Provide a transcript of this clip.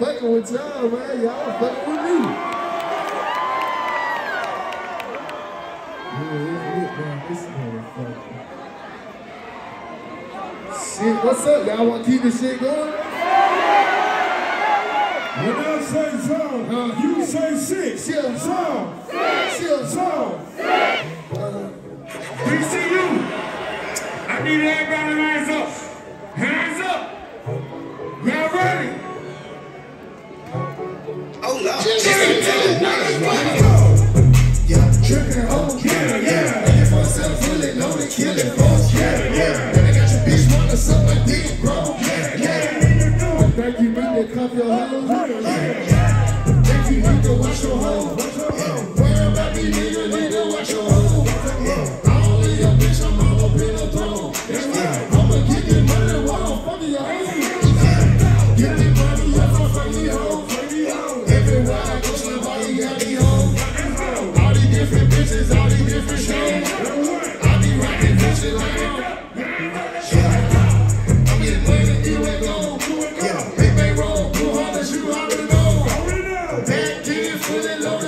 fucking with me. Yeah, it's lit, man. This motherfucker. Shit, what's up? Y'all want to keep this shit going? When I say zone, Huh? you say six. Chill. Zone. Chill, Zone. VCU, I need everybody to rise up. Yeah, tripping home. Yeah, yeah. Loaded, killing. Yeah, yeah. I got your bitch wanna suck my dick, bro. Yeah, yeah. Thank you, to cuff your hoe. Thank you, need to watch your hoe. really love